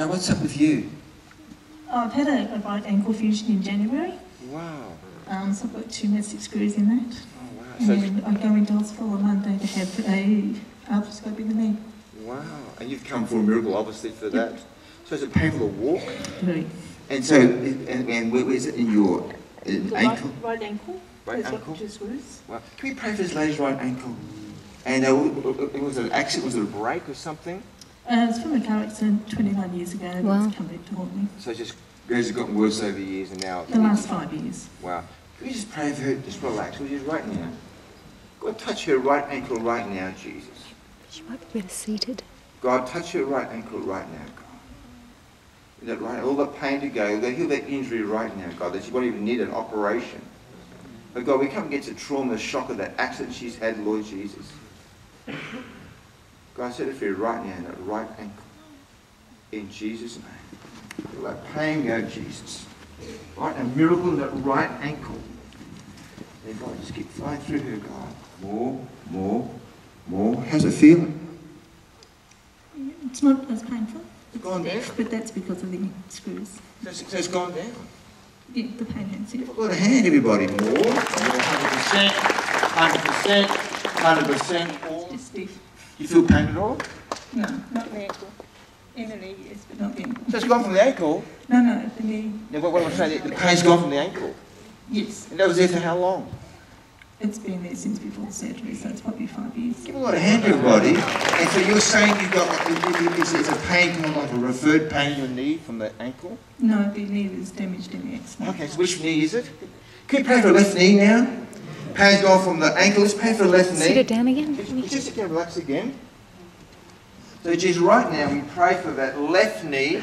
Wow, what's up with you? I've had a, a right ankle fusion in January, Wow. um, so I've got two massive screws in that. Oh, wow. So, And I go into hospital on Monday to have a arthroscope in the knee. wow. And you've come for a miracle, obviously, for that. So it's a painful walk? Very. And so, and, and where, where's it in your in ankle? Right, ankle. Right ankle? Two screws. Wow. Can we pray for this lady's right ankle? And uh, it was an accident, was it a break or something? Uh, it's from a car accident 21 years ago. and Wow. It's come back to haunt me. So it's just gradually gotten worse over the years and now... The last five years. Wow. Can we just pray for her? Just relax, will you, right now? God, touch her right ankle right now, Jesus. She might be better seated. God, touch her right ankle right now, God. Is that right? All the pain to go. God, heal that injury right now, God, that she won't even need an operation. But God, we come against the trauma, the shock of that accident she's had, Lord Jesus. God, set her free right now in that right ankle. In Jesus' name. Let pain go, Jesus. Right, a miracle in that right ankle. And God, just keep flowing through her, God. More, more, more. How's it feeling? It's not as painful. It's Gone down. but that's because of the screws. So it's, so it's gone down. Yeah, the pain has it. Give a hand, everybody. More. More. 100%. 100%. 100%. All. Just stiff. You feel pain at all? No, not the ankle. In the knee, yes, but not the ankle. So it's gone from the ankle. No, no, the knee, Now, what, what am I saying? The pain's gone from the ankle. yes. And that was there for how long? It's been there since before the surgery, so it's probably five years. Give a lot of hand, to everybody. And so you're saying you've got, is it's a pain kind of like a referred pain in your knee from the ankle? No, the knee was damaged in the accident. Okay, so which knee is it? Can we pray for the left knee now? Pain's gone from the ankle. Let's pray for the left knee. Sit it down again. Just, just sit down, relax again. So, Jesus, right now we pray for that left knee.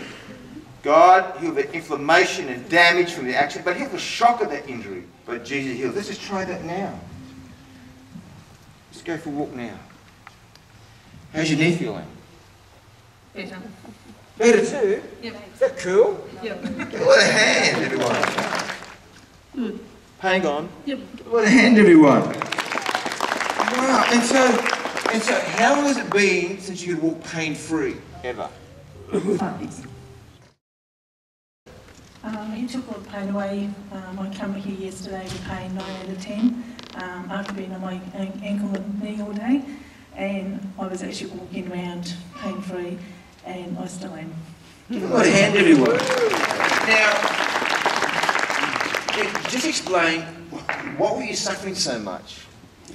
God, heal the inflammation and damage from the accident, but heal the shock of that injury. But Jesus heal. Let's just try that now. Let's go for a walk now. How's your knee feeling? Better. Better too. Yep. Is that cool? Yep. Give a hand, everyone. Good. Hang on. Yep. Give a hand, everyone. Wow. And so, and so, how long has it been since you could walk pain-free? Ever. Five. Um, it took all the pain away. Um, I come here yesterday with pain 9 out of 10 um, after being on my ankle and knee all day. And I was actually walking around pain free, and I still am. Give a hand, everyone. Now, yeah, just explain, what were you suffering so much?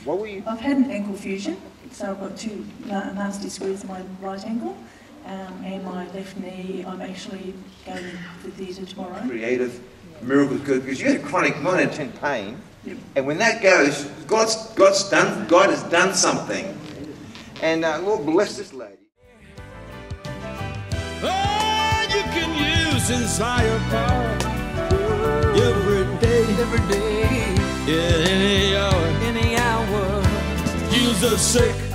What were you... I've had an ankle fusion, so I've got two na- nasty screws in my right ankle. Um, and my left knee, I'm actually going to the theatre tomorrow. Creative miracles, good, because you had chronic 9 out of 10 pain. Yep. And when that goes, God's, God's done, God has done something. And uh, Lord bless this lady. Oh, the sick